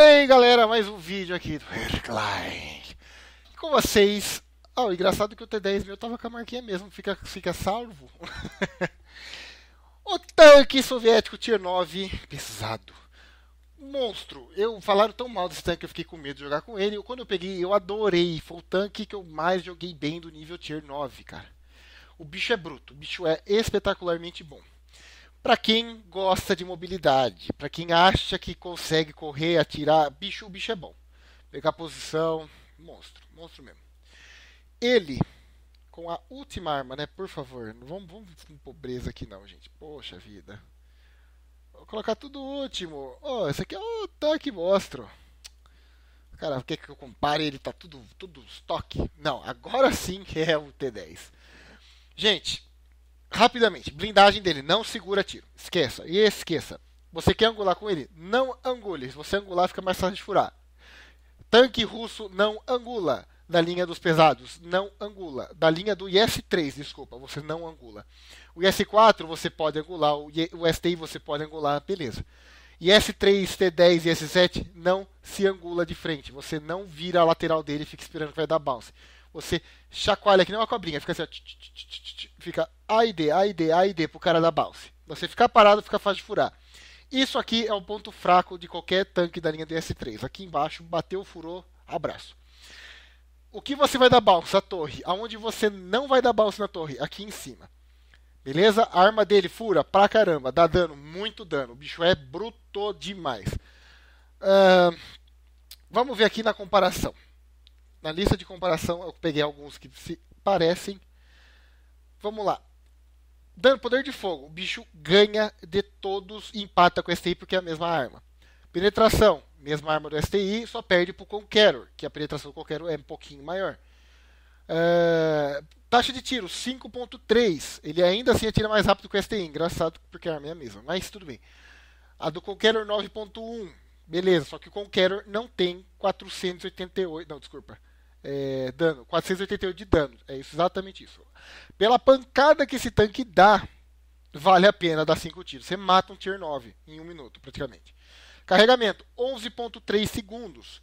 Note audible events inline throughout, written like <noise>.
Ei galera, mais um vídeo aqui do Klein. Com vocês. Oh, engraçado que o T10 meu tava com a marquinha mesmo, fica, fica salvo. <laughs> o tanque soviético Tier 9, pesado. Monstro. Eu falaram tão mal desse tanque que eu fiquei com medo de jogar com ele. Quando eu peguei, eu adorei. Foi o tanque que eu mais joguei bem do nível Tier 9, cara. O bicho é bruto, o bicho é espetacularmente bom. Para quem gosta de mobilidade, para quem acha que consegue correr, atirar, bicho, o bicho é bom. Pegar posição, monstro, monstro mesmo. Ele, com a última arma, né? Por favor, não vamos, vamos com pobreza aqui não, gente. Poxa vida. Vou colocar tudo último. Oh, esse aqui é o tanque monstro. Cara, quer que eu compare? Ele tá tudo, tudo estoque? Não, agora sim <laughs> é o T10. Gente, rapidamente, blindagem dele não segura tiro. Esqueça, e esqueça. Você quer angular com ele? Não angule. Se você angular, fica mais fácil de furar. Tanque russo não angula. Da linha dos pesados, não angula. Da linha do IS-3, desculpa, você não angula. O IS-4 você pode angular, o STI você pode angular, beleza. IS-3, T10 e S7 não se angula de frente. Você não vira a lateral dele e fica esperando que vai dar bounce. Você chacoalha que nem uma cobrinha, fica assim, ó, tch, tch, tch, fica A e D, A e D, A e D pro cara dar bounce. Você ficar parado, fica fácil de furar. Isso aqui é o ponto fraco de qualquer tanque da linha DS3. Aqui embaixo, bateu, furou, abraço. O que você vai dar bounce? A torre. Aonde você não vai dar bounce na torre? Aqui em cima. Beleza? A arma dele fura pra caramba, dá dano, muito dano. O bicho é bruto demais. Uh, vamos ver aqui na comparação na lista de comparação eu peguei alguns que se parecem. Vamos lá. Dano poder de fogo. O bicho ganha de todos e empata com o STI porque é a mesma arma. Penetração. Mesma arma do STI, só perde para o Conqueror, que a penetração do Conqueror é um pouquinho maior. Uh, taxa de tiro 5.3. Ele ainda assim atira mais rápido que o STI. Engraçado porque a arma é a mesma, mas tudo bem. A do Conqueror 9.1. Beleza, só que o Conqueror não tem 488. Não, desculpa é, dano, 488 de dano. É isso, exatamente isso. Pela pancada que esse tanque dá, vale a pena dar 5 tiros. Você mata um tier 9 em um minuto, praticamente. Carregamento, 11.3 segundos.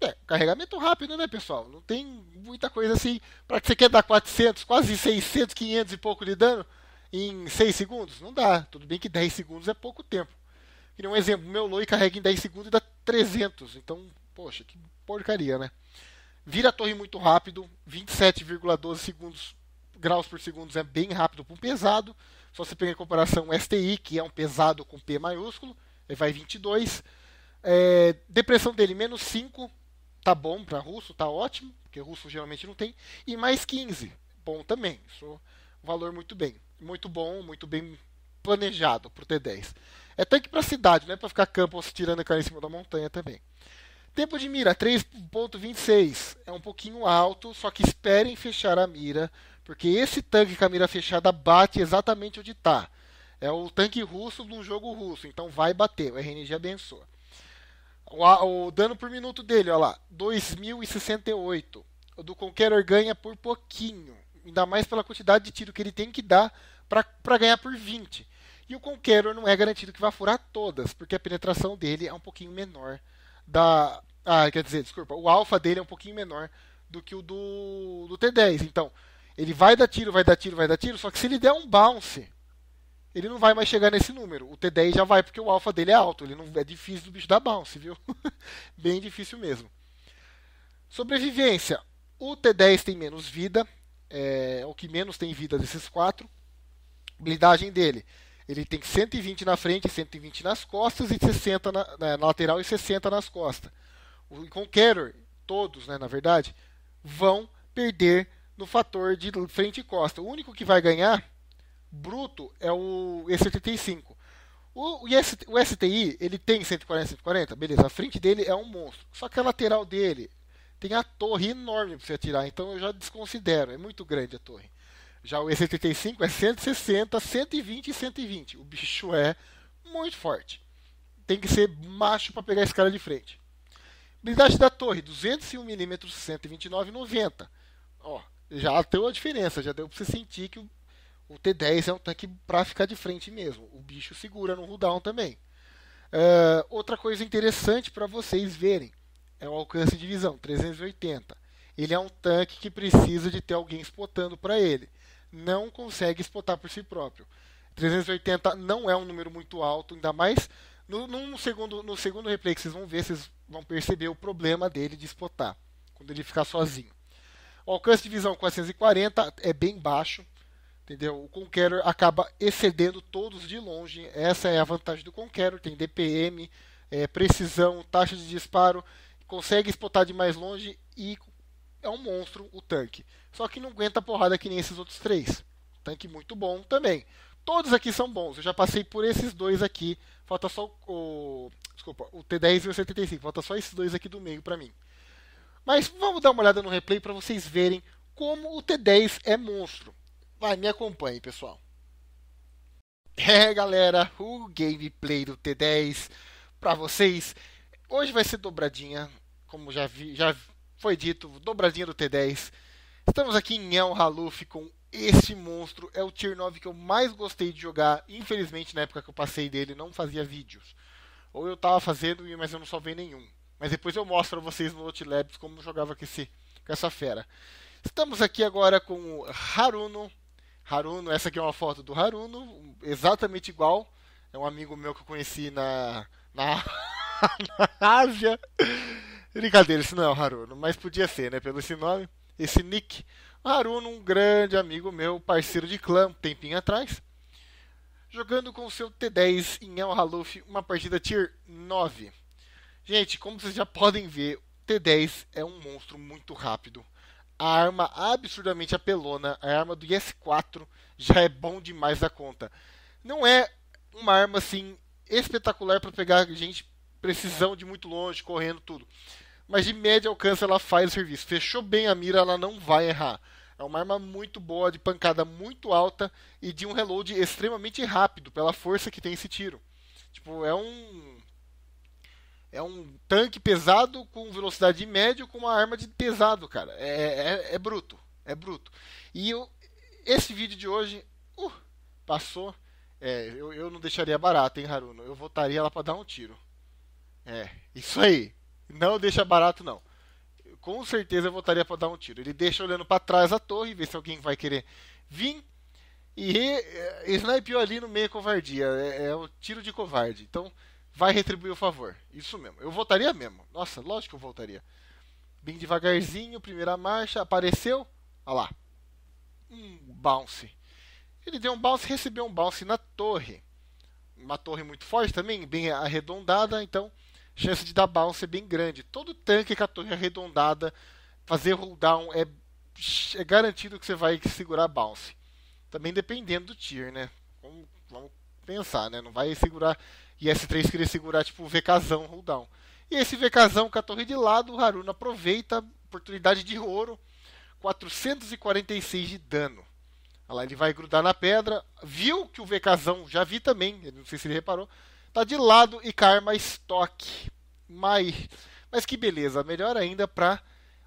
É, carregamento rápido, né, pessoal? Não tem muita coisa assim. Para que você quer dar 400, quase 600, 500 e pouco de dano em 6 segundos? Não dá. Tudo bem que 10 segundos é pouco tempo. Queria um exemplo. Meu Loi carrega em 10 segundos e dá 300. Então, poxa, que porcaria, né? Vira a torre muito rápido, 27,12 segundos graus por segundo é bem rápido para um pesado. Só você pegar em comparação o STI, que é um pesado com P maiúsculo, ele vai 22. É, depressão dele, menos 5, tá bom para russo, tá ótimo, porque russo geralmente não tem. E mais 15, bom também. Isso valor muito bem. Muito bom, muito bem planejado para o T10. É tanque para cidade, não é para ficar campo tirando a cara em cima da montanha também. Tempo de mira 3.26 é um pouquinho alto, só que esperem fechar a mira, porque esse tanque com a mira fechada bate exatamente onde está. É o tanque russo de um jogo russo, então vai bater, o RNG abençoa. O, o dano por minuto dele, olha lá, 2068. O do Conqueror ganha por pouquinho, ainda mais pela quantidade de tiro que ele tem que dar para ganhar por 20. E o Conqueror não é garantido que vai furar todas, porque a penetração dele é um pouquinho menor da ah, quer dizer, desculpa, o alfa dele é um pouquinho menor do que o do, do T10. Então, ele vai dar tiro, vai dar tiro, vai dar tiro, só que se ele der um bounce, ele não vai mais chegar nesse número. O T10 já vai, porque o alfa dele é alto. Ele não é difícil do bicho dar bounce, viu? <laughs> Bem difícil mesmo. Sobrevivência. O T10 tem menos vida, é o que menos tem vida desses quatro. Blindagem dele. Ele tem 120 na frente, 120 nas costas e 60 na, na lateral e 60 nas costas o Conqueror, todos, né, na verdade, vão perder no fator de frente e costa. O único que vai ganhar bruto é o E75. O, o, STI, ele tem 140, 140, beleza, a frente dele é um monstro. Só que a lateral dele tem a torre enorme para você atirar, então eu já desconsidero, é muito grande a torre. Já o E75 é 160, 120 e 120. O bicho é muito forte. Tem que ser macho para pegar esse cara de frente. Blindagem da torre, 201mm, 129,90. Ó, já deu a diferença, já deu para você sentir que o, o, T10 é um tanque para ficar de frente mesmo. O bicho segura no cooldown também. Uh, outra coisa interessante para vocês verem é o alcance de visão, 380. Ele é um tanque que precisa de ter alguém spotando para ele. Não consegue spotar por si próprio. 380 não é um número muito alto, ainda mais no, segundo, no segundo replay que vocês vão ver, vocês vão perceber o problema dele de spotar, quando ele ficar sozinho. O alcance de visão 440 é bem baixo, entendeu? O Conqueror acaba excedendo todos de longe. Essa é a vantagem do Conqueror, tem DPM, é, precisão, taxa de disparo, consegue spotar de mais longe e é um monstro o tanque. Só que não aguenta porrada que nem esses outros três. Tanque muito bom também. Todos aqui são bons. Eu já passei por esses dois aqui. Falta só o, desculpa, o T10 e o 75. Falta só esses dois aqui do meio para mim. Mas vamos dar uma olhada no replay para vocês verem como o T10 é monstro. Vai, me acompanhe, pessoal. É, galera, o gameplay do T10 para vocês. Hoje vai ser dobradinha, como já vi, já foi dito, dobradinha do T10. Estamos aqui em El Haluf com esse monstro é o Tier 9 que eu mais gostei de jogar. Infelizmente, na época que eu passei dele, não fazia vídeos. Ou eu tava fazendo, mas eu não salvei nenhum. Mas depois eu mostro pra vocês no Outlabs como eu jogava com, esse, com essa fera. Estamos aqui agora com o Haruno. Haruno, essa aqui é uma foto do Haruno, exatamente igual. É um amigo meu que eu conheci na, na, <laughs> na Ásia. Brincadeira, esse não é o Haruno, mas podia ser, né? Pelo esse nome, esse nick. Haruno, um grande amigo meu, parceiro de clã, um tempinho atrás, jogando com seu T10 em El Haluf, uma partida Tier 9. Gente, como vocês já podem ver, o T10 é um monstro muito rápido. A arma absurdamente apelona, a arma do IS-4 já é bom demais da conta. Não é uma arma assim espetacular para pegar gente precisão de muito longe, correndo tudo mas de médio alcance ela faz o serviço. Fechou bem a mira, ela não vai errar. É uma arma muito boa, de pancada muito alta e de um reload extremamente rápido, pela força que tem esse tiro. Tipo, é um. É um tanque pesado com velocidade média com uma arma de pesado, cara. É, é, é bruto. É bruto. E eu, esse vídeo de hoje. Uh, passou. É, eu, eu não deixaria barato, hein, Haruno? Eu voltaria lá para dar um tiro. É, isso aí. Não deixa barato, não. Com certeza eu voltaria para dar um tiro. Ele deixa olhando para trás a torre, ver se alguém vai querer vir. E é, snipeou ali no meio covardia. É, é o tiro de covarde. Então vai retribuir o favor. Isso mesmo. Eu voltaria mesmo. Nossa, lógico que eu voltaria. Bem devagarzinho, primeira marcha, apareceu. Olha lá. Um bounce. Ele deu um bounce, recebeu um bounce na torre. Uma torre muito forte também, bem arredondada, então chance de dar bounce é bem grande. Todo tanque com a torre arredondada, fazer cooldown é, é garantido que você vai segurar bounce. Também dependendo do tier, né? Vamos, vamos pensar, né? Não vai segurar IS-3 querer segurar tipo o VKzão cooldown. E esse VKzão com a torre de lado, o Haruna aproveita a oportunidade de ouro. 446 de dano. Olha lá, ele vai grudar na pedra. Viu que o VKzão, já vi também, não sei se ele reparou, Tá de lado e karma estoque. Mas, mas que beleza, melhor ainda para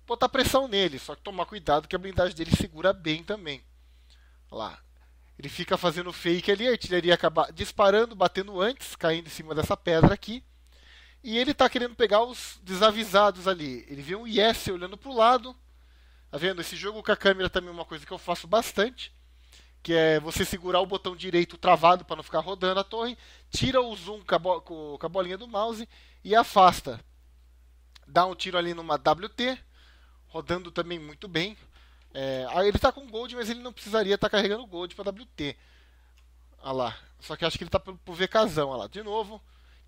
botar pressão nele. Só que tomar cuidado que a blindagem dele segura bem também. Lá. Ele fica fazendo fake ali, a artilharia acaba disparando, batendo antes, caindo em cima dessa pedra aqui. E ele tá querendo pegar os desavisados ali. Ele vê um Yes olhando pro lado. Tá vendo? Esse jogo com a câmera também é uma coisa que eu faço bastante que é você segurar o botão direito travado para não ficar rodando a torre, tira o zoom com a, bolinha do mouse e afasta. Dá um tiro ali numa WT, rodando também muito bem. É, ele está com gold, mas ele não precisaria estar tá carregando gold para WT. Olha lá. Só que acho que ele está pro, pro VKzão. Olha lá. De novo.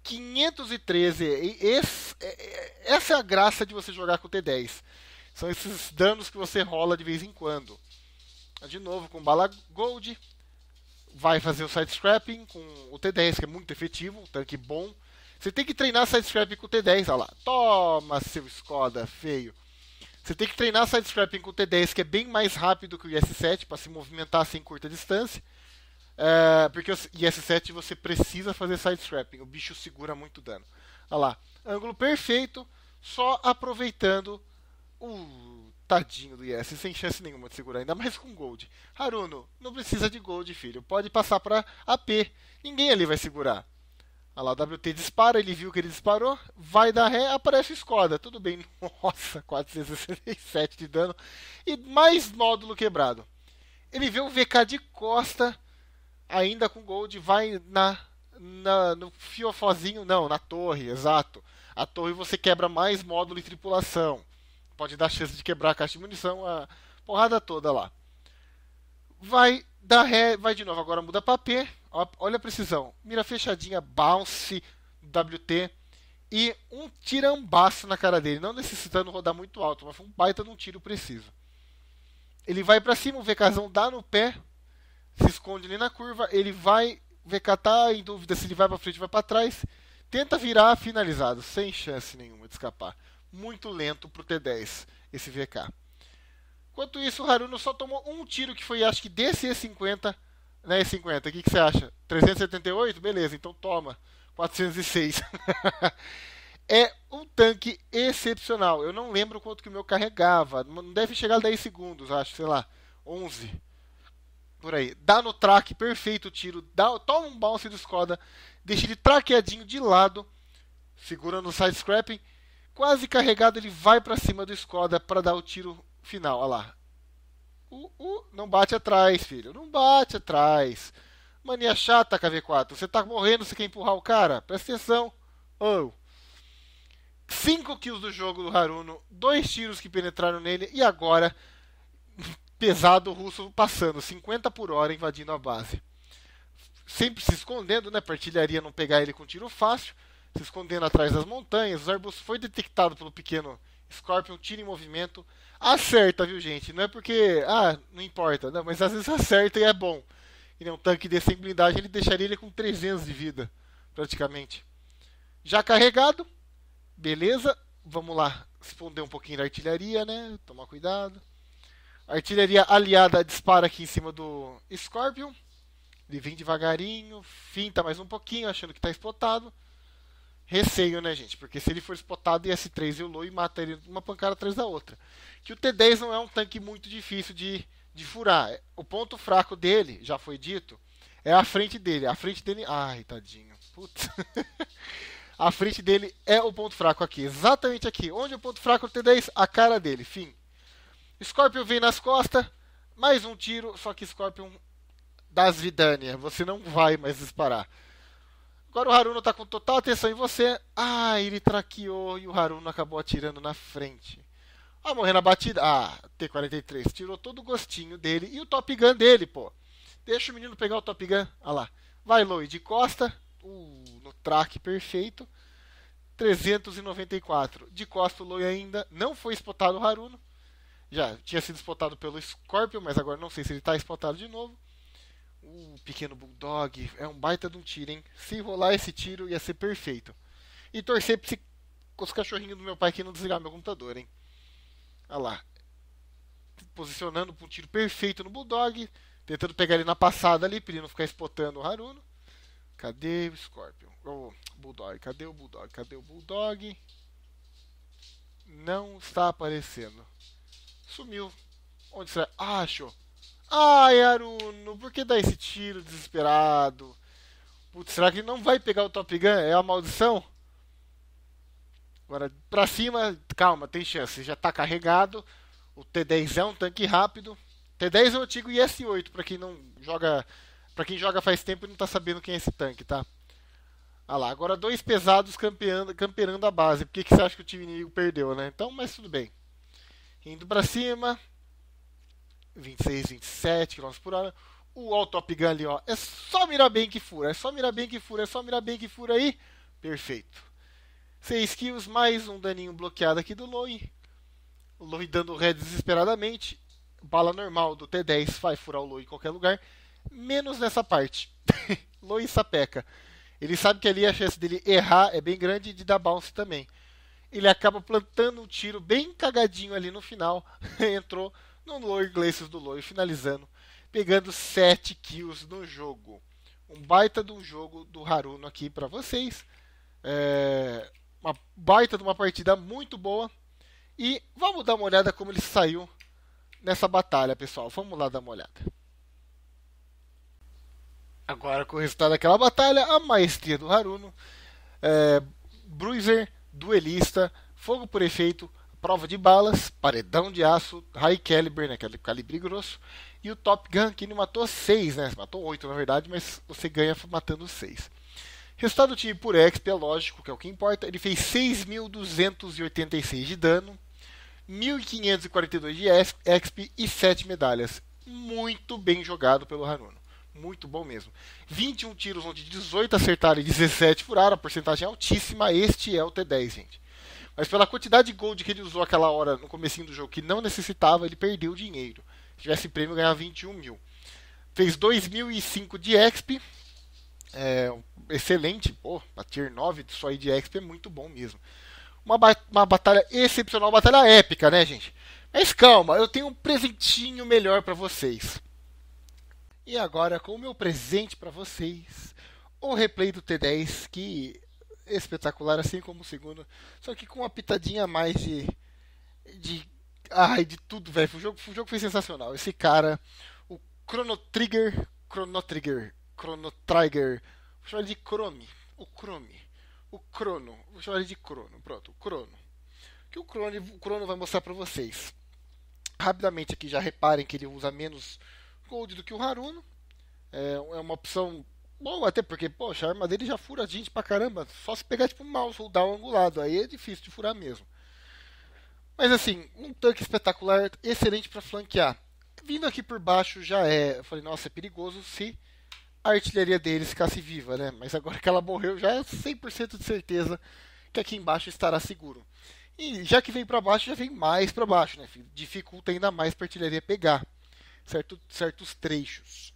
513. Esse, é, é, essa é a graça de você jogar com o T10. São esses danos que você rola de vez em quando. De novo com bala gold. Vai fazer o side scrapping com o T10, que é muito efetivo, um tanque bom. Você tem que treinar side scrapping com o T10, olha lá. Toma, seu Skoda feio. Você tem que treinar side scrapping com o T10, que é bem mais rápido que o IS-7 para se movimentar assim em curta distância. É, porque o IS-7 você precisa fazer side scrapping, o bicho segura muito dano. Olha lá, ângulo perfeito, só aproveitando o Tadinho do Yes, sem chance nenhuma de segurar, ainda mais com Gold. Haruno, não precisa de Gold, filho. Pode passar para AP. Ninguém ali vai segurar. Olha lá, WT dispara, ele viu que ele disparou, vai dar ré, aparece Skoda. Tudo bem, <laughs> nossa, 467 de dano. E mais módulo quebrado. Ele vê o VK de costa, ainda com gold, vai na, na no fiofozinho, não, na torre, exato. A torre você quebra mais módulo e tripulação. Pode dar chance de quebrar a caixa de munição, a porrada toda lá. Vai dar ré, vai de novo, agora muda para P Olha a precisão. Mira fechadinha, bounce, WT e um tirambaço na cara dele, não necessitando rodar muito alto, mas foi um baita de um tiro preciso. Ele vai para cima, o VKzão dá no pé, se esconde ali na curva, ele vai, o VK tá em dúvida se ele vai para frente ou vai para trás, tenta virar finalizado, sem chance nenhuma de escapar. Muito lento pro T10 esse VK. Enquanto isso, o Haruno só tomou um tiro que foi, acho que desse E50 né, 50. O que, que você acha? 378? Beleza, então toma. 406. <laughs> é um tanque excepcional. Eu não lembro quanto que o meu carregava. Não deve chegar a 10 segundos, acho, sei lá, 11. Por aí. Dá no track, perfeito o tiro. Dá, toma um bounce do Skoda. Deixa ele traqueadinho de lado. Segura no side scrapping. Quase carregado, ele vai para cima do Skoda para dar o tiro final. Olha lá. Uh, uh, não bate atrás, filho. Não bate atrás. Mania chata, KV4. Você tá morrendo, você quer empurrar o cara? Presta atenção. Oh. 5 kills do jogo do Haruno. Dois tiros que penetraram nele. E agora, <laughs> pesado russo passando. 50 por hora invadindo a base. Sempre se escondendo, né? Pra artilharia não pegar ele com tiro fácil. Se escondendo atrás das montanhas. Os arbustos foi detectado pelo pequeno Scorpion. Tiro em movimento acerta, viu, gente? Não é porque, ah, não importa, não, mas às vezes acerta e é bom. E um tanque desse sem blindagem, ele deixaria ele com 300 de vida, praticamente. Já carregado, beleza, vamos lá, esconder um pouquinho da artilharia, né? Tomar cuidado. A artilharia aliada dispara aqui em cima do Scorpion. Ele vem devagarinho, finta mais um pouquinho, achando que está explotado receio, né, gente? Porque se ele for spotado, S3 e o mata ele uma pancada atrás da outra. Que o T10 não é um tanque muito difícil de, de furar. O ponto fraco dele, já foi dito, é a frente dele. A frente dele. Ai, tadinho. Putz. <laughs> a frente dele é o ponto fraco aqui. Exatamente aqui. Onde é o ponto fraco do T10? A cara dele. Fim. Scorpion vem nas costas. Mais um tiro. Só que Scorpion das Vidania. Você não vai mais disparar. Agora o Haruno tá com total atenção em você. Ah, ele traqueou e o Haruno acabou atirando na frente. Ah, morrendo na batida. Ah, T-43 tirou todo o gostinho dele e o Top Gun dele, pô. Deixa o menino pegar o Top Gun. Ah lá. Vai, Loi, de costa. Uh, no track perfeito. 394. De costa o Loi ainda não foi spotado o Haruno. Já tinha sido spotado pelo Scorpion, mas agora não sei se ele está spotado de novo. O pequeno Bulldog é um baita de um tiro, hein? Se rolar esse tiro ia ser perfeito. E torcer pra os cachorrinhos do meu pai que não desligar meu computador, hein? Olha lá. Posicionando para um tiro perfeito no Bulldog. Tentando pegar ele na passada ali, para ele não ficar spotando o Haruno. Cadê o Scorpion? O Bulldog. Cadê o Bulldog? Cadê o Bulldog? Não está aparecendo. Sumiu. Onde será? Ah, achou. Ai, Aruno, por que dá esse tiro desesperado? Putz, será que não vai pegar o Top Gun? É a maldição? Agora, pra cima, calma, tem chance. Já tá carregado. O T10 é um tanque rápido. T10 é o antigo IS-8, pra quem não joga. para quem joga faz tempo e não tá sabendo quem é esse tanque, tá? Ah lá, agora dois pesados campeando, camperando a base. Por que, que você acha que o time inimigo perdeu, né? Então, mas tudo bem. Indo pra cima. 26, 27 km por hora. O All Top Gun ali, ó, é só mirar bem que fura, é só mirar bem que fura, é só mirar bem que fura aí. Perfeito. 6 kills, mais um daninho bloqueado aqui do Loi. O Loi dando ré desesperadamente. Bala normal do T10 vai furar o Loi em qualquer lugar, menos nessa parte. <laughs> Loi sapeca. Ele sabe que ali a chance dele errar é bem grande e de dar bounce também. Ele acaba plantando um tiro bem cagadinho ali no final. <laughs> Entrou no Lower Glaciers do Lower, finalizando, pegando 7 kills no jogo. Um baita de um jogo do Haruno aqui para vocês. É, uma baita de uma partida muito boa. E vamos dar uma olhada como ele saiu nessa batalha, pessoal. Vamos lá dar uma olhada. Agora com o resultado daquela batalha, a maestria do Haruno, é, Bruiser, Duelista, Fogo por Efeito, Prova de Balas, Paredão de Aço, High Caliber, né, calibre grosso, e o Top Gun, que ele matou 6, né? Matou 8 na verdade, mas você ganha matando 6. Resultado do time por XP, é lógico, que é o que importa. Ele fez 6.286 de dano, 1.542 de XP e 7 medalhas. Muito bem jogado pelo Haruno. Muito bom mesmo. 21 tiros, onde 18 acertaram e 17 furaram. A porcentagem é altíssima. Este é o T10, gente. Mas pela quantidade de gold que ele usou aquela hora no comecinho do jogo, que não necessitava, ele perdeu dinheiro. Se tivesse prêmio, ganhava 21 mil. Fez 2.005 de XP. É, excelente. Pô, a tier 9 só aí de XP é muito bom mesmo. Uma, ba uma batalha excepcional, uma batalha épica, né, gente? Mas calma, eu tenho um presentinho melhor para vocês. E agora, com o meu presente para vocês, o replay do T10, que espetacular, assim como o segundo, só que com uma pitadinha a mais de. de. Ai, de tudo, velho. O jogo, o jogo foi sensacional. Esse cara, o Chrono Trigger. Chrono Trigger. Chrono Trigger. Vou chamar ele de Chrome. O Chrome. O Crono. Vou chamar ele de Crono. Pronto, o Crono. Que o Crono, o Crono vai mostrar para vocês? Rapidamente aqui, já reparem que ele usa menos gold do que o Haruno. É, é uma opção boa, até porque, poxa, a arma dele já fura a gente pra caramba. Só se pegar tipo um mouse ou dar um angulado. Aí é difícil de furar mesmo. Mas assim, um tanque espetacular, excelente para flanquear. Vindo aqui por baixo já é. Eu falei, nossa, é perigoso se a artilharia deles ficasse viva, né? Mas agora que ela morreu, já é 100% de certeza que aqui embaixo estará seguro. E já que vem para baixo, já vem mais para baixo, né? Dificulta ainda mais para a artilharia pegar certo, certos trechos.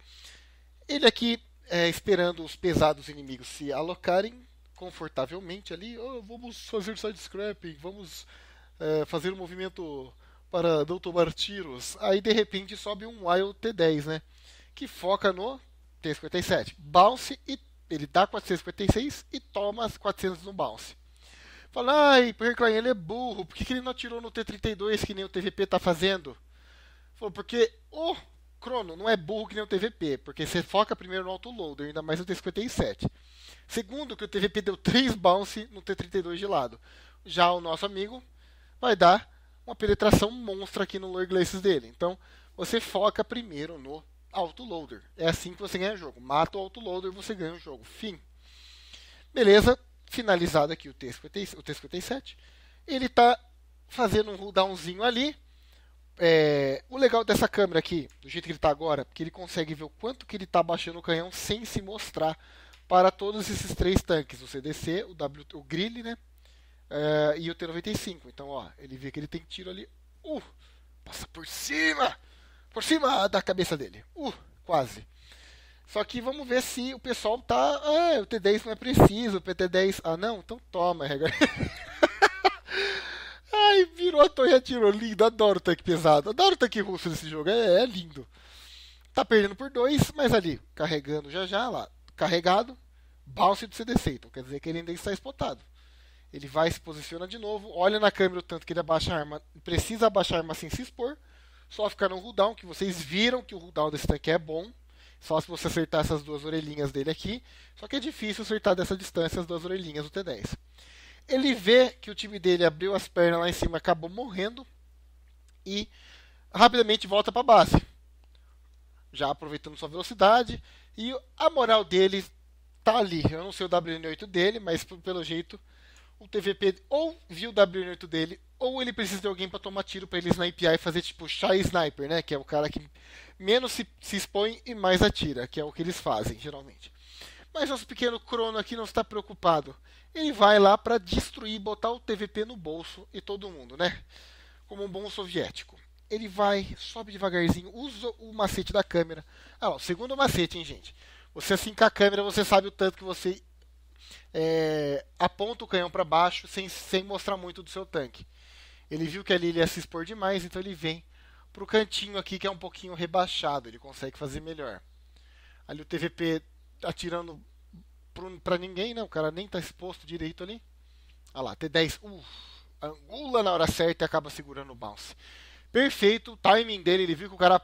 Ele aqui é, esperando os pesados inimigos se alocarem confortavelmente ali. Oh, vamos fazer side scrapping, vamos é, fazer um movimento para não tomar tiros. Aí de repente sobe um Wild T10, né? Que foca no T57. Bounce e ele dá 456 e toma as 400 no bounce. Fala, ai, porque ele é burro, por que, que ele não atirou no T32 que nem o TVP tá fazendo? Falou, porque o Crono não é burro que nem o TVP, porque você foca primeiro no autoloader, ainda mais no T57. Segundo, que o TVP deu 3 bounce no T32 de lado. Já o nosso amigo vai dar uma penetração monstra aqui no Lord Glaciers dele. Então, você foca primeiro no autoloader. É assim que você ganha o jogo. Mata o autoloader, você ganha o jogo. Fim. Beleza, finalizado aqui o T57. Ele está fazendo um cooldownzinho ali é, o legal dessa câmera aqui, do jeito que ele está agora, que ele consegue ver o quanto que ele está baixando o canhão sem se mostrar para todos esses três tanques, o CDC, o, w, o Grill, né? É, e o T95. Então, ó, ele vê que ele tem tiro ali. Uh! Passa por cima! Por cima da cabeça dele. Uh! Quase. Só que vamos ver se o pessoal tá. Ah, o T10 não é preciso, o PT10. Ah, não? Então toma, <laughs> Ai, virou a torre atirou. Lindo, adoro o tanque pesado. Adoro o tanque russo nesse jogo. É, é lindo. Tá perdendo por dois, mas ali, carregando já já lá. Carregado, bounce do CDC. Então quer dizer que ele ainda está spotado. Ele vai se posiciona de novo, olha na câmera o tanto que ele abaixa a arma. Precisa abaixar a arma sem se expor. Só ficar no cooldown, que vocês viram que o cooldown desse tanque é bom. Só se você acertar essas duas orelhinhas dele aqui. Só que é difícil acertar dessa distância as duas orelhinhas do T10. Ele vê que o time dele abriu as pernas lá em cima, acabou morrendo e rapidamente volta para a base, já aproveitando sua velocidade e a moral dele tá ali. Eu não sei o WN8 dele, mas pelo jeito o TVP ou viu o WN8 dele ou ele precisa de alguém para tomar tiro para ele snipear e fazer tipo shy sniper, né? Que é o cara que menos se, se expõe e mais atira, que é o que eles fazem geralmente. Mas nosso pequeno Crono aqui não está preocupado. Ele vai lá para destruir, botar o TVP no bolso e todo mundo, né? Como um bom soviético. Ele vai, sobe devagarzinho, usa o macete da câmera. Ah, o segundo macete, hein, gente? Você assim com a câmera, você sabe o tanto que você é, aponta o canhão para baixo sem, sem mostrar muito do seu tanque. Ele viu que ali ele ia se expor demais, então ele vem para o cantinho aqui que é um pouquinho rebaixado. Ele consegue fazer melhor. Ali o TVP atirando para ninguém, né? O cara nem tá exposto direito ali. Olha lá, T10. Uh, angula na hora certa e acaba segurando o bounce. Perfeito, o timing dele, ele viu que o cara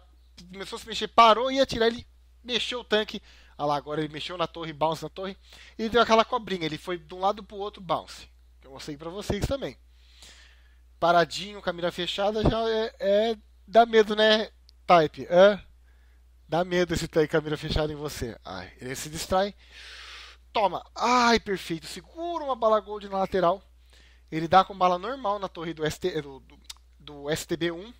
começou a se mexer, parou e ia atirar, ele mexeu o tanque, Olha lá, agora ele mexeu na torre, bounce na torre. E deu aquela cobrinha, ele foi de um lado pro outro, bounce. Eu mostrei para vocês também. Paradinho, com a mira fechada, já é, é dá medo, né? Type. É? Dá medo esse tanque com a mira fechada em você. Ai, ele se distrai. Toma. Ai, perfeito. Segura uma bala gold na lateral. Ele dá com bala normal na torre do, ST, do, do, do STB1.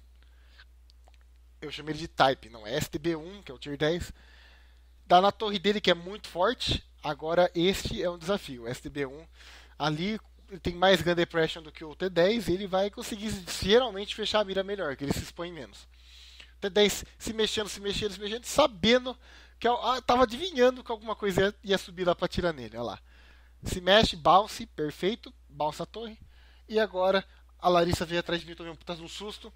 Eu chamei ele de Type, não é STB1, que é o Tier 10 Dá na torre dele, que é muito forte. Agora, este é um desafio. O STB1 ali tem mais gun depression do que o T10. Ele vai conseguir geralmente fechar a mira melhor, que ele se expõe menos. O T10 se mexendo, se mexendo, se mexendo, sabendo que ah, tava adivinhando que alguma coisa ia, ia subir lá para tirar nele. Olha lá. Se mexe, bounce, perfeito, bounce a torre. E agora a Larissa veio atrás de mim, tomei um puta um susto.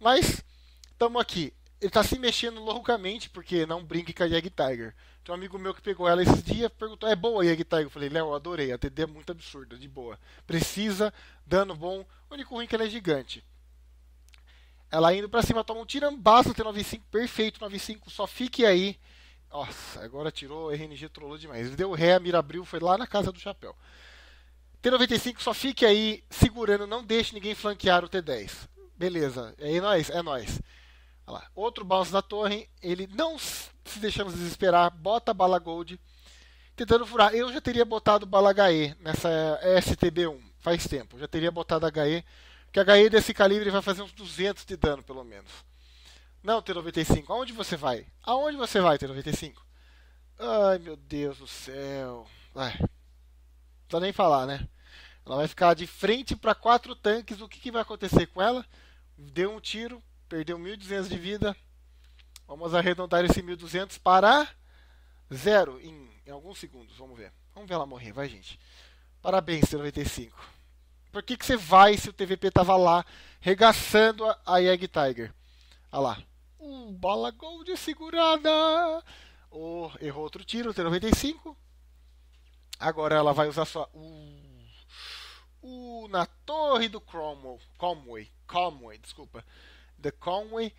Mas estamos aqui ele tá se mexendo loucamente, porque não brinque com a Yag Tiger. Tem um amigo meu que pegou ela esses dias perguntou: é boa a Yag Tiger? Eu falei: Léo, eu adorei. A TD é muito absurda, de boa. Precisa, dano bom. O único ruim é que ela é gigante. Ela indo pra cima, toma um tirambaço T95, perfeito 95, só fique aí. Nossa, agora tirou, o RNG trollou demais. Ele deu ré, a mira abriu, foi lá na casa do chapéu. T95, só fique aí segurando, não deixe ninguém flanquear o T10. Beleza, é nós, é nós. Lá. Outro bounce da torre, ele não se deixando desesperar, bota a bala gold, tentando furar. Eu já teria botado bala HE nessa STB1 faz tempo, já teria botado HE, que HE desse calibre vai fazer uns 200 de dano pelo menos. Não, T95, aonde você vai? Aonde você vai, T95? Ai meu Deus do céu. Ai, não nem falar, né? Ela vai ficar de frente para quatro tanques. O que, que vai acontecer com ela? Deu um tiro, perdeu 1.200 de vida. Vamos arredondar esse 1.200 para zero em, em, alguns segundos. Vamos ver. Vamos ver ela morrer, vai, gente. Parabéns, 95. Por que, que você vai se o TVP tava lá regaçando a, a Egg Tiger? Olha lá. Uh, bola gold segurada. Oh, errou outro tiro, T95. Agora ela vai usar sua. Uh, uh, na torre do Cromwell. Conway. Conway, desculpa. The Conway,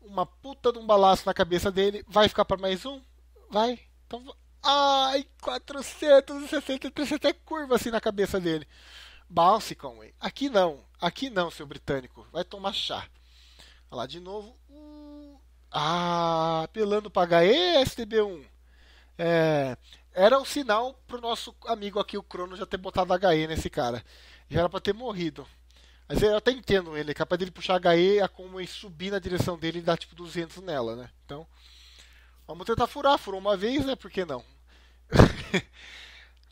uma puta de um balaço na cabeça dele. Vai ficar para mais um? Vai. Então, ai, 463 até curva assim na cabeça dele. Bounce, Conway. Aqui não. Aqui não, seu britânico. Vai tomar chá. Olha lá de novo. Uh, ah, apelando para HE, STB1. É, era o sinal pro nosso amigo aqui, o Crono, já ter botado HE nesse cara. Já era para ter morrido. Mas eu até entendo ele, é capaz dele puxar HE, a como subir na direção dele e dar tipo 200 nela, né? Então, vamos tentar furar. Furou uma vez, né? Por que não? <laughs>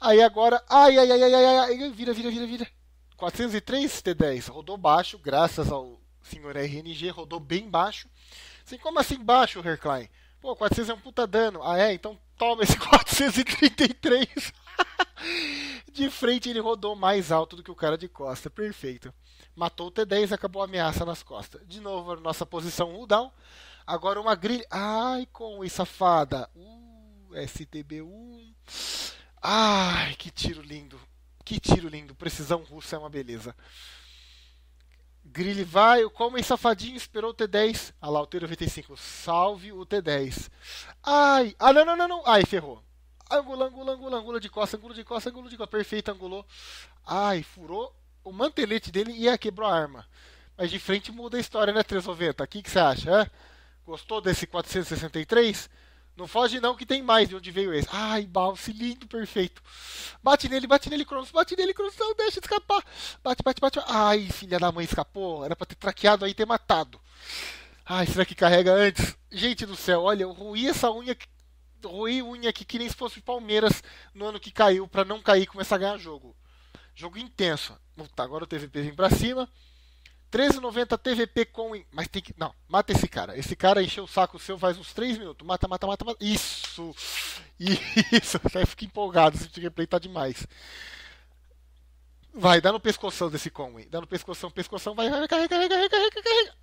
Aí agora, ai, ai, ai, ai, ai, ai, vira, vira, vira, vira. 403 T10, rodou baixo, graças ao senhor RNG, rodou bem baixo. Assim, como assim baixo, Herklein? Pô, 400 é um puta dano. Ah, é? Então toma esse <laughs> 433. <laughs> de frente ele rodou mais alto do que o cara de costa. Perfeito. Matou o T10 e acabou a ameaça nas costas. De novo, nossa posição down. Agora uma grilha. Ai, com safada. Uh, STB1. Ai, que tiro lindo. Que tiro lindo. Precisão russa é uma beleza. Grilly vai, o Como safadinho esperou o T10. Ah lá, o T95. Salve o T10. Ai, ah não, não, não, não. Ai, ferrou. Angula, angula, angula, angula de costa, angula de costa, angula de costa. Perfeito, angulou. Ai, furou o mantelete dele ia quebrar a arma. Mas de frente muda a história, né, 390? O que, que você acha? É? Gostou desse 463? Não foge não que tem mais de onde veio esse. Ai, balse lindo, perfeito. Bate nele, bate nele, Cronos, bate nele, Cronos, não deixa escapar. Bate, bate, bate. Ai, filha da mãe, escapou. Era pra ter traqueado aí e ter matado. Ai, será que carrega antes? Gente do céu, olha, eu ruí essa unha, ruí unha aqui que nem se fosse Palmeiras no ano que caiu, pra não cair e começar a ganhar jogo. Jogo intenso. Tá, agora o TVP vem pra cima. 13,90 TVP com. Mas tem que. Não, mata esse cara. Esse cara encheu o saco seu faz uns 3 minutos. Mata, mata, mata, mata. Isso! Isso! Até fico empolgado. Esse replay tá demais. Vai, dá no pescoção desse Conway. Dá no pescoção, pescoção. Vai, vai, carrega, carrega, carrega, carrega.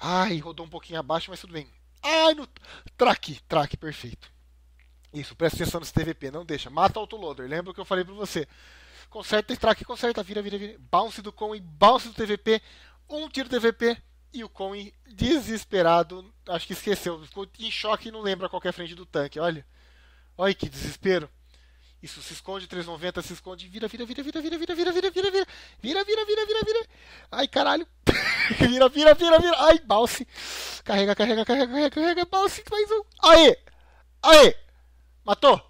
Ai, rodou um pouquinho abaixo, mas tudo bem. Ai, no. Traque, traque, perfeito. Isso, presta atenção nesse TVP, não deixa. Mata o autoloader. Lembra o que eu falei pra você conserta, strike, conserta, vira, vira, vira. Bounce do Coin, bounce do TVP, um tiro TVP e o Coin desesperado, acho que esqueceu, ficou em choque e não lembra qual é a frente do tanque, olha. Olha que desespero. Isso, se esconde 390, se esconde, vira, vira, vira, vira, vira, vira, vira, vira, vira, vira, vira, vira, vira, vira, vira. Ai, caralho. vira, vira, vira, vira. Ai, balse. Carrega, carrega, carrega, carrega, carrega, balse, mais um. Aê! Aê! Matou!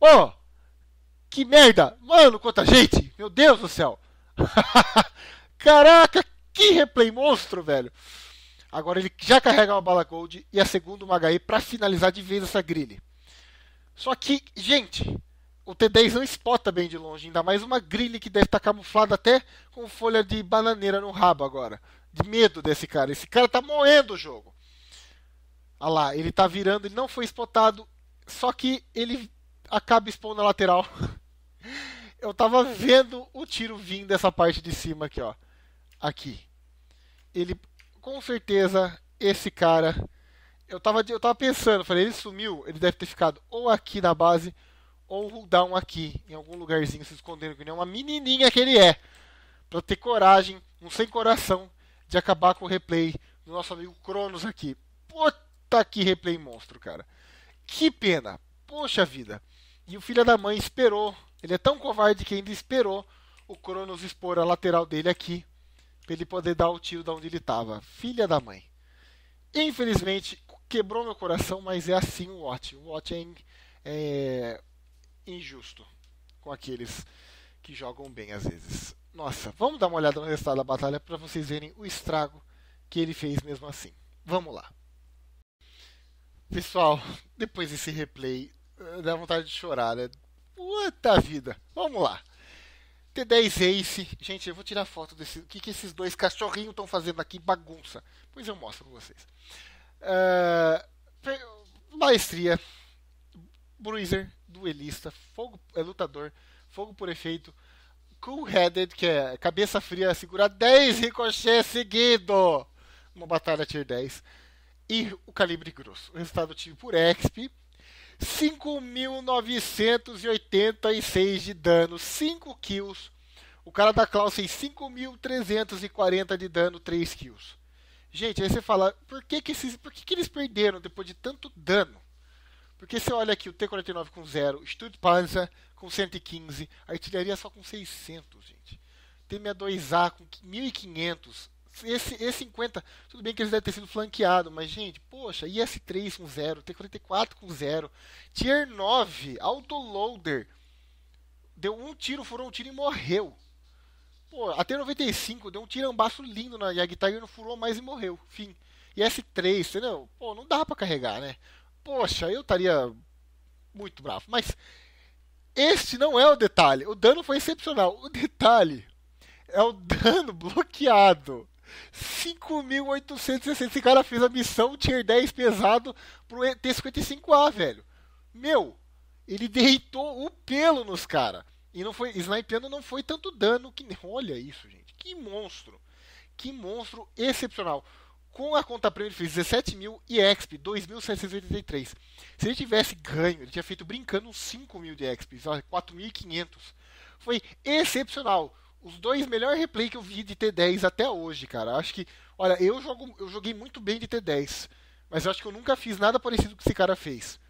Oh, que merda! Mano, quanta gente! Meu Deus do céu! Caraca, que replay monstro, velho! Agora ele já carrega uma bala gold e a segunda uma HE para finalizar de vez essa grille. Só que, gente, o T10 não espota bem de longe, ainda mais uma grille que deve estar tá camuflada até com folha de bananeira no rabo agora. De medo desse cara. Esse cara tá moendo o jogo. Olha lá, ele tá virando, ele não foi spotado, só que ele acaba expondo a lateral. <laughs> Eu tava vendo o tiro vindo dessa parte de cima aqui, ó. Aqui. Ele, com certeza, esse cara. Eu tava, eu tava pensando, falei, ele sumiu, ele deve ter ficado ou aqui na base ou down aqui, em algum lugarzinho se escondendo, que nem uma menininha que ele é. Pra ter coragem, um sem coração, de acabar com o replay do nosso amigo Cronos aqui. Puta que replay monstro, cara. Que pena. Poxa vida. E o filho da mãe esperou. Ele é tão covarde que ainda esperou o Cronos expor a lateral dele aqui. Pra ele poder dar o tiro de onde ele estava. Filha da mãe. Infelizmente, quebrou meu coração, mas é assim o Watch. O Watch é, é injusto com aqueles que jogam bem às vezes. Nossa, vamos dar uma olhada no resultado da batalha para vocês verem o estrago que ele fez mesmo assim. Vamos lá. Pessoal, depois desse replay, eh, dá vontade de chorar, né? Puta vida. Vamos lá. T10 Ace. Gente, eu vou tirar foto desse. O que, que esses dois cachorrinhos estão fazendo aqui? Bagunça. Pois eu mostro pra vocês. Uh, maestria. Bruiser duelista, fogo é lutador, fogo por efeito, cool-headed, que é cabeça fria, segurar 10 ricochets seguido uma batalha tier 10, e o calibre grosso. O resultado tive por exp 5.986 de dano, 5 kills. O cara da Klaus fez 5.340 de dano, 3 kills. Gente, aí você fala, por que, que, esses, por que, que eles perderam depois de tanto dano? Porque você olha aqui o T-49 com 0, Stuttpanzer com 115, artilharia só com 600, gente. T-62A com 1500, esse E50, tudo bem que eles devem ter sido flanqueados, mas gente, poxa, IS-3 com 0, T-44 com 0, Tier 9, Autoloader, deu um tiro, furou um tiro e morreu. Pô, a T-95 deu um tirambaço lindo na Yag Tiger, não furou mais e morreu. Fim. E S3, entendeu? Pô, não dá para carregar, né? poxa, eu estaria muito bravo. Mas este não é o detalhe. O dano foi excepcional. O detalhe é o dano <laughs> bloqueado. 5.860. Esse cara fez a missão Tier 10 pesado pro T-55A, velho. Meu, ele deitou o pelo nos caras. E não foi. Snipeando não foi tanto dano que. Olha isso, gente. Que monstro. Que monstro excepcional. Com a conta premium ele fez 17 mil e EXP 2.783. Se ele tivesse ganho, ele tinha feito brincando uns 5 mil de EXP, 4.500. Foi excepcional. Os dois melhores replays que eu vi de T10 até hoje, cara. Acho que, olha, eu, jogo, eu joguei muito bem de T10, mas eu acho que eu nunca fiz nada parecido com que esse cara fez.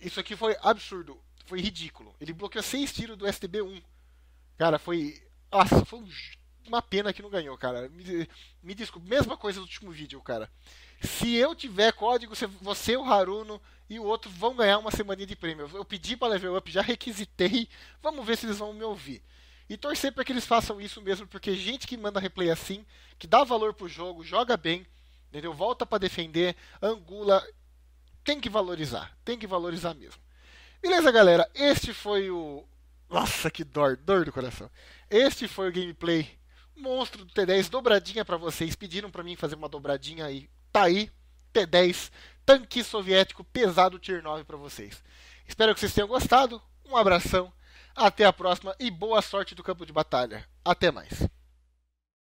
Isso aqui foi absurdo, foi ridículo. Ele bloqueou 6 tiros do STB-1. Cara, foi. Nossa, foi um uma pena que não ganhou, cara. Me, me. Mesma coisa do último vídeo, cara. Se eu tiver código, você, o Haruno e o outro vão ganhar uma semaninha de prêmio. Eu pedi para level up, já requisitei. Vamos ver se eles vão me ouvir. E torcer para que eles façam isso mesmo, porque gente que manda replay assim, que dá valor pro jogo, joga bem, entendeu? Volta para defender, angula, tem que valorizar, tem que valorizar mesmo. Beleza, galera? Este foi o nossa, que dor, dor do coração. Este foi o gameplay monstro do T10, dobradinha para vocês. Pediram para mim fazer uma dobradinha aí. Tá aí, T10, tanque soviético pesado Tier 9 para vocês. Espero que vocês tenham gostado. Um abração, até a próxima e boa sorte do campo de batalha. Até mais.